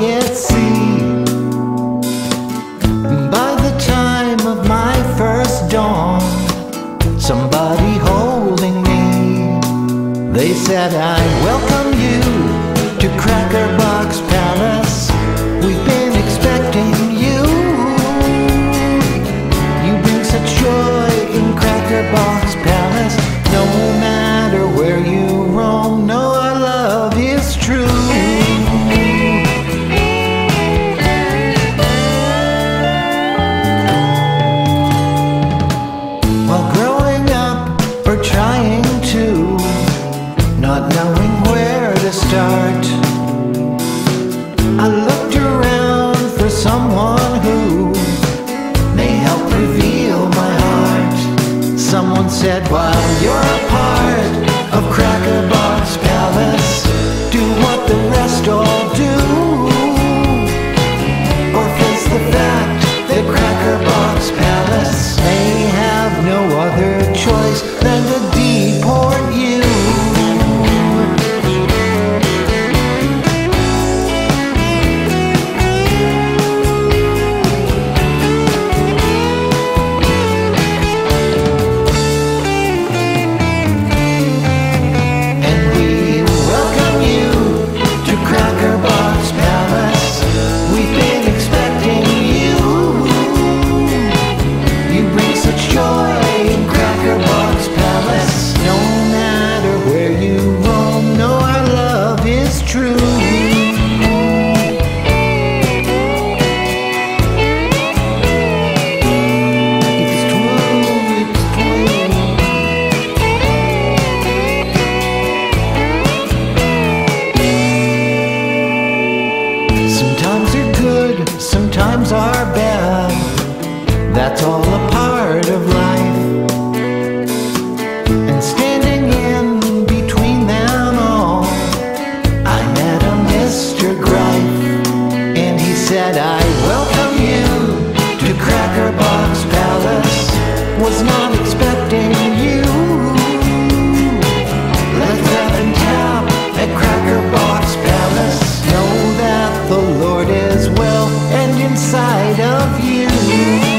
yet see. By the time of my first dawn, somebody holding me. They said, I welcome you to Cracker Box Palace. We've been expecting you. You bring such joy in Crackerbox Palace, no matter. Not knowing where to start, I looked around for someone who may help reveal my heart. Someone said, While you're Sometimes they're good, sometimes are bad. That's all a part of life. said I welcome you to Crackerbox Palace. Was not expecting you. Let's up and tap at Crackerbox Palace. Know that the Lord is well and inside of you.